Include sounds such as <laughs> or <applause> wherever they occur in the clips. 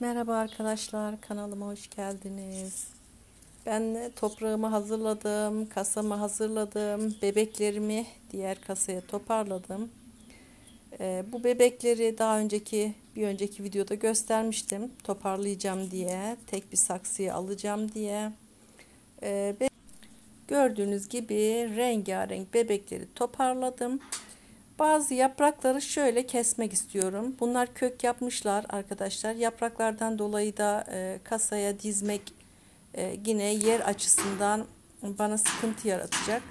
Merhaba arkadaşlar, kanalıma hoş geldiniz. Ben toprağımı hazırladım, kasamı hazırladım, bebeklerimi diğer kasaya toparladım. Ee, bu bebekleri daha önceki bir önceki videoda göstermiştim. Toparlayacağım diye, tek bir saksıya alacağım diye. Ee, gördüğünüz gibi rengarenk bebekleri toparladım. Bazı yaprakları şöyle kesmek istiyorum. Bunlar kök yapmışlar arkadaşlar. Yapraklardan dolayı da e, kasaya dizmek e, yine yer açısından bana sıkıntı yaratacak.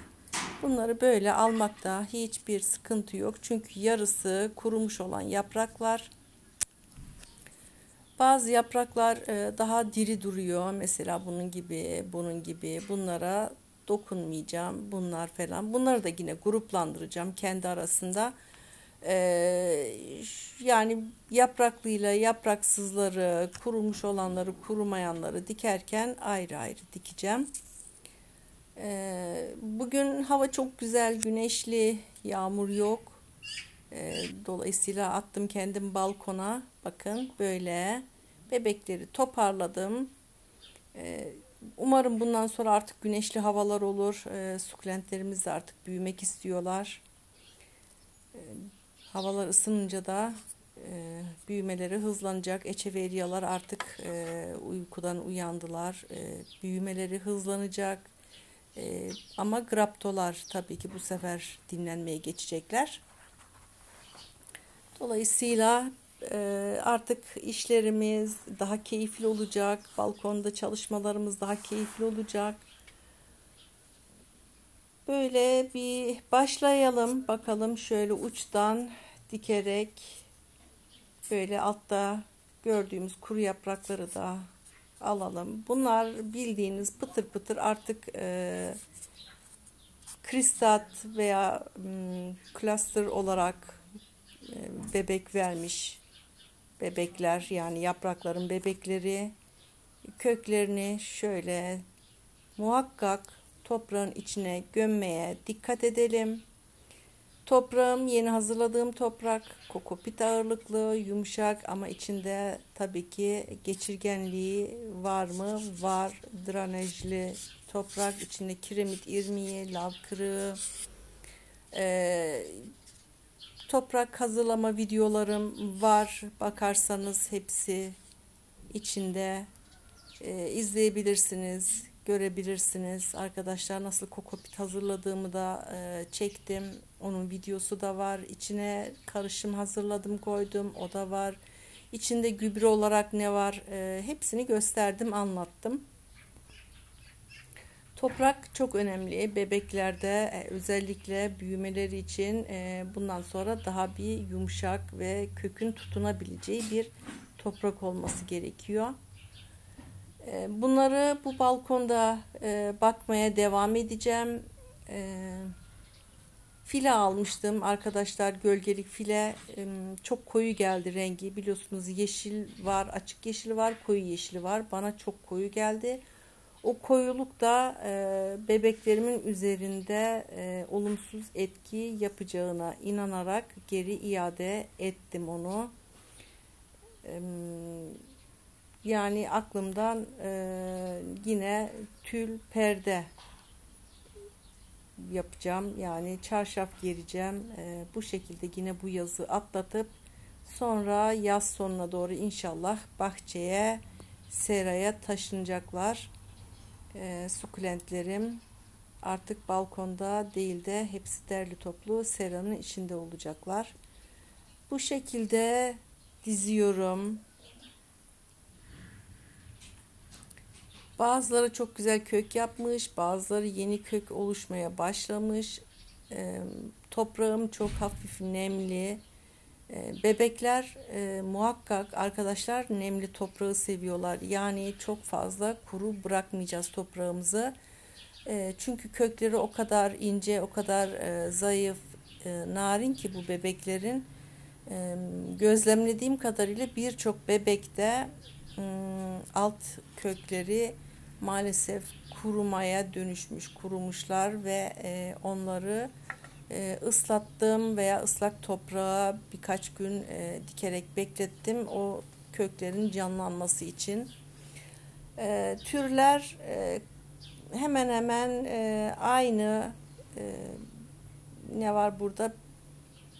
Bunları böyle almakta hiçbir sıkıntı yok. Çünkü yarısı kurumuş olan yapraklar. Bazı yapraklar e, daha diri duruyor. Mesela bunun gibi, bunun gibi. Bunlara dokunmayacağım bunlar falan. Bunları da yine gruplandıracağım kendi arasında. Ee, yani yapraklıyla yapraksızları, kurumuş olanları, kurumayanları dikerken ayrı ayrı dikeceğim. Ee, bugün hava çok güzel, güneşli, yağmur yok. Ee, dolayısıyla attım kendim balkona. Bakın böyle bebekleri toparladım. Ee, Umarım bundan sonra artık güneşli havalar olur. E, sukulentlerimiz de artık büyümek istiyorlar. E, havalar ısınınca da e, büyümeleri hızlanacak. Echeveryalar artık e, uykudan uyandılar. E, büyümeleri hızlanacak. E, ama graptolar tabii ki bu sefer dinlenmeye geçecekler. Dolayısıyla artık işlerimiz daha keyifli olacak. Balkonda çalışmalarımız daha keyifli olacak. Böyle bir başlayalım. Bakalım şöyle uçtan dikerek böyle altta gördüğümüz kuru yaprakları da alalım. Bunlar bildiğiniz pıtır pıtır artık e, kristat veya m, cluster olarak e, bebek vermiş bebekler yani yaprakların bebekleri köklerini şöyle muhakkak toprağın içine gömmeye dikkat edelim. Toprağım yeni hazırladığım toprak kokopit ağırlıklı yumuşak ama içinde tabii ki geçirgenliği var mı? Var. Drenajlı toprak içinde kiremit irmiği, lav kırığı, e, toprak hazırlama videolarım var. Bakarsanız hepsi içinde e, izleyebilirsiniz, görebilirsiniz. Arkadaşlar nasıl kokopit hazırladığımı da e, çektim. Onun videosu da var. İçine karışım hazırladım, koydum. O da var. İçinde gübre olarak ne var? E, hepsini gösterdim, anlattım. Toprak çok önemli. Bebeklerde e, özellikle büyümeleri için e, bundan sonra daha bir yumuşak ve kökün tutunabileceği bir toprak olması gerekiyor. E, bunları bu balkonda bakmaya devam edeceğim. File almıştım arkadaşlar gölgelik file çok koyu geldi rengi biliyorsunuz yeşil var açık yeşil var koyu yeşili var bana çok koyu geldi. O koyuluk da e, bebeklerimin üzerinde e, olumsuz etki yapacağına inanarak geri iade ettim onu. E, yani aklımdan e, yine tül perde yapacağım. Yani çarşaf gereceğim. E, bu şekilde yine bu yazı atlatıp sonra yaz sonuna doğru inşallah bahçeye seraya taşınacaklar e, sukulentlerim artık balkonda değil de hepsi derli toplu seranın içinde olacaklar. Bu şekilde diziyorum. Bazıları çok güzel kök yapmış, bazıları yeni kök oluşmaya başlamış. E, toprağım çok hafif nemli. Ee, bebekler e, muhakkak arkadaşlar nemli toprağı seviyorlar. Yani çok fazla kuru bırakmayacağız toprağımızı. E, çünkü kökleri o kadar ince, o kadar e, zayıf, e, narin ki bu bebeklerin. E, gözlemlediğim kadarıyla birçok bebekte e, alt kökleri maalesef kurumaya dönüşmüş, kurumuşlar ve e, onları e, ıslattım veya ıslak toprağa birkaç gün e, dikerek beklettim. O köklerin canlanması için. E, türler e, hemen hemen e, aynı e, ne var burada?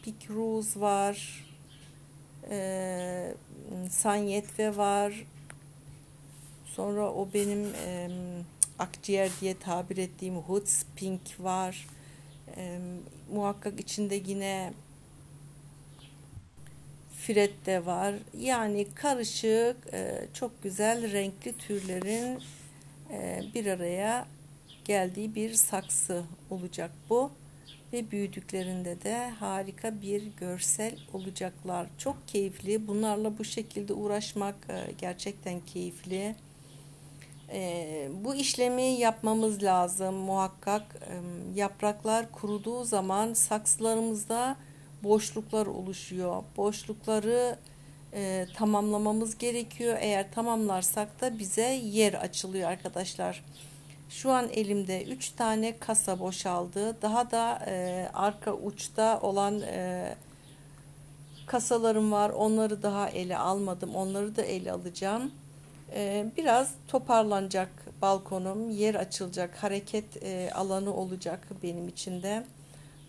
Pikruz var, e, Sanyetve var, sonra o benim e, akciğer diye tabir ettiğim Hoods Pink var. E, muhakkak içinde yine Fred de var. Yani karışık, e, çok güzel renkli türlerin e, bir araya geldiği bir saksı olacak bu. Ve büyüdüklerinde de harika bir görsel olacaklar. Çok keyifli. Bunlarla bu şekilde uğraşmak e, gerçekten keyifli. Bu işlemi yapmamız lazım muhakkak. Yapraklar kuruduğu zaman saksılarımızda boşluklar oluşuyor. Boşlukları e, tamamlamamız gerekiyor. Eğer tamamlarsak da bize yer açılıyor arkadaşlar. Şu an elimde 3 tane kasa boşaldı. Daha da e, arka uçta olan e, kasalarım var. Onları daha ele almadım. Onları da ele alacağım. E, biraz toparlanacak balkonum. Yer açılacak. Hareket e, alanı olacak benim için de.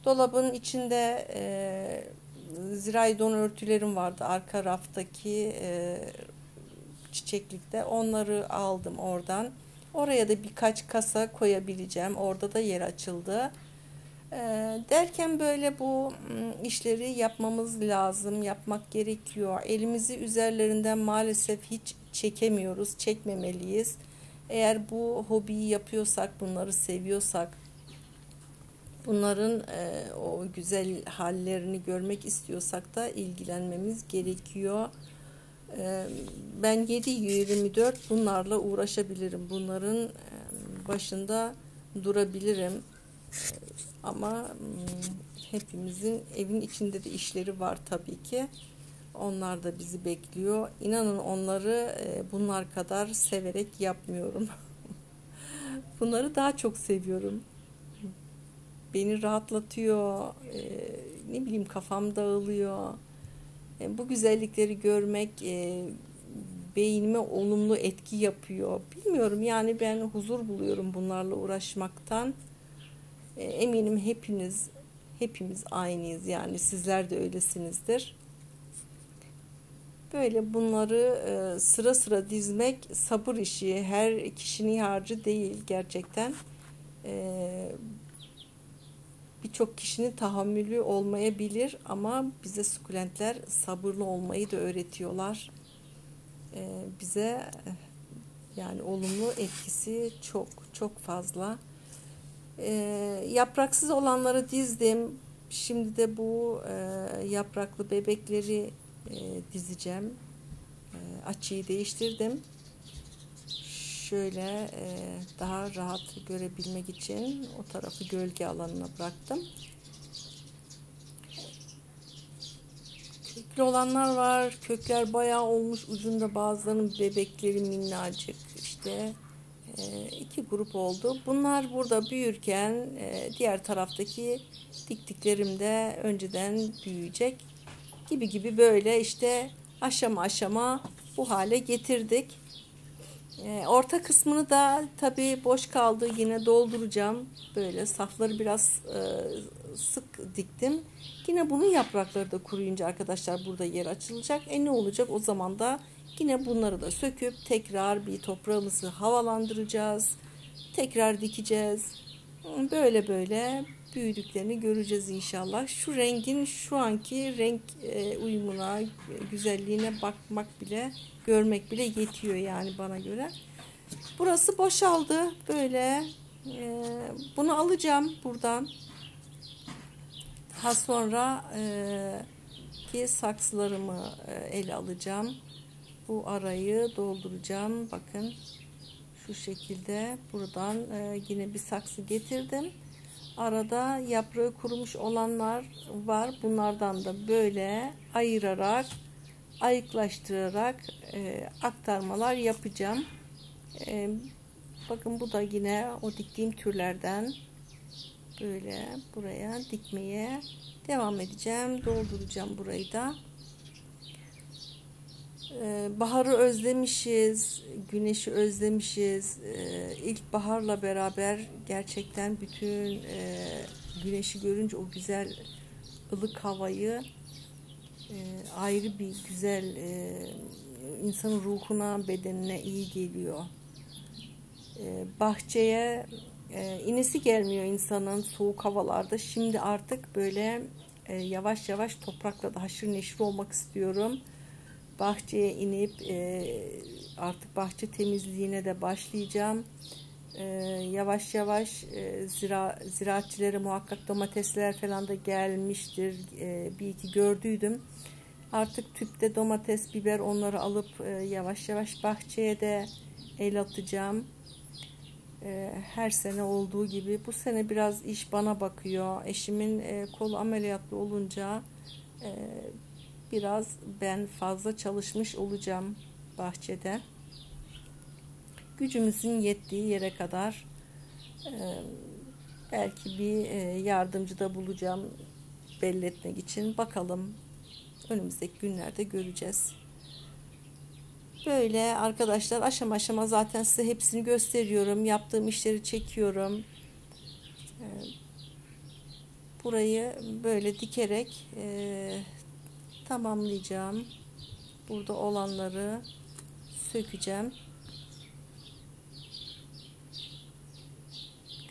Dolabın içinde e, ziraydon örtülerim vardı arka raftaki e, çiçeklikte. Onları aldım oradan. Oraya da birkaç kasa koyabileceğim. Orada da yer açıldı. E, derken böyle bu işleri yapmamız lazım, yapmak gerekiyor. Elimizi üzerlerinden maalesef hiç çekemiyoruz, çekmemeliyiz. Eğer bu hobiyi yapıyorsak, bunları seviyorsak, Bunların e, o güzel hallerini görmek istiyorsak da ilgilenmemiz gerekiyor. E, ben 7-24 bunlarla uğraşabilirim. Bunların e, başında durabilirim. Ama hmm, hepimizin evin içinde de işleri var tabii ki. Onlar da bizi bekliyor. İnanın onları e, bunlar kadar severek yapmıyorum. <laughs> Bunları daha çok seviyorum beni rahatlatıyor. E, ne bileyim kafam dağılıyor. E, bu güzellikleri görmek e, beynime olumlu etki yapıyor. Bilmiyorum yani ben huzur buluyorum bunlarla uğraşmaktan. Eminim hepiniz hepimiz aynıyız yani sizler de öylesinizdir. Böyle bunları e, sıra sıra dizmek sabır işi. Her kişinin harcı değil gerçekten. E, birçok kişinin tahammülü olmayabilir ama bize sukulentler sabırlı olmayı da öğretiyorlar. Ee, bize yani olumlu etkisi çok çok fazla. Yapraksız olanları dizdim. Şimdi de bu e, yapraklı bebekleri e, dizeceğim. E, açıyı değiştirdim şöyle e, daha rahat görebilmek için o tarafı gölge alanına bıraktım. Köklü olanlar var. Kökler bayağı olmuş. Ucunda bazılarının bebekleri minnacık. İşte e, iki grup oldu. Bunlar burada büyürken e, diğer taraftaki diktiklerim de önceden büyüyecek. Gibi gibi böyle işte aşama aşama bu hale getirdik. E, orta kısmını da tabii boş kaldı yine dolduracağım. Böyle safları biraz e, sık diktim. Yine bunun yaprakları da kuruyunca arkadaşlar burada yer açılacak. E ne olacak o zaman da yine bunları da söküp tekrar bir toprağımızı havalandıracağız. Tekrar dikeceğiz. Böyle böyle büyüdüklerini göreceğiz inşallah. Şu rengin şu anki renk e, uyumuna, güzelliğine bakmak bile, görmek bile yetiyor yani bana göre. Burası boşaldı böyle. E, bunu alacağım buradan. Daha sonra e, ki saksılarımı ele alacağım. Bu arayı dolduracağım. Bakın şu şekilde buradan yine bir saksı getirdim. Arada yaprağı kurumuş olanlar var. Bunlardan da böyle ayırarak, ayıklaştırarak e, aktarmalar yapacağım. E, bakın bu da yine o diktiğim türlerden böyle buraya dikmeye devam edeceğim. Dolduracağım burayı da. Ee, baharı özlemişiz, güneşi özlemişiz. Ee, ilk baharla beraber gerçekten bütün e, güneşi görünce o güzel ılık havayı e, ayrı bir güzel e, insanın ruhuna, bedenine iyi geliyor. bahçeye inisi gelmiyor insanın soğuk havalarda. Şimdi artık böyle yavaş yavaş toprakla da haşır neşir olmak istiyorum bahçeye inip e, artık bahçe temizliğine de başlayacağım. E, yavaş yavaş e, zira, ziraatçilere muhakkak domatesler falan da gelmiştir. E, bir iki gördüydüm. Artık tüpte domates, biber onları alıp e, yavaş yavaş bahçeye de el atacağım. E, her sene olduğu gibi bu sene biraz iş bana bakıyor. Eşimin e, kolu ameliyatlı olunca e, biraz ben fazla çalışmış olacağım bahçede. Gücümüzün yettiği yere kadar e, belki bir e, yardımcı da bulacağım belli etmek için. Bakalım önümüzdeki günlerde göreceğiz. Böyle arkadaşlar aşama aşama zaten size hepsini gösteriyorum. Yaptığım işleri çekiyorum. E, burayı böyle dikerek tamamlayacağım. Burada olanları sökeceğim.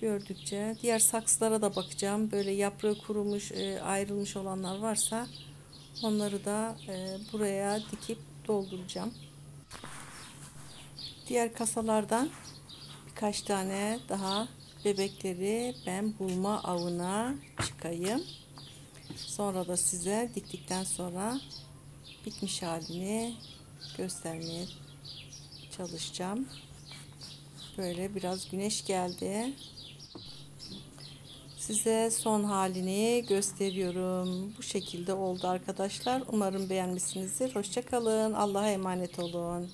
Gördükçe diğer saksılara da bakacağım. Böyle yaprağı kurumuş, e, ayrılmış olanlar varsa onları da e, buraya dikip dolduracağım. Diğer kasalardan birkaç tane daha bebekleri ben bulma avına çıkayım. Sonra da size diktikten sonra bitmiş halini göstermeye çalışacağım. Böyle biraz güneş geldi. Size son halini gösteriyorum. Bu şekilde oldu arkadaşlar. Umarım beğenmişsinizdir. Hoşçakalın. Allah'a emanet olun.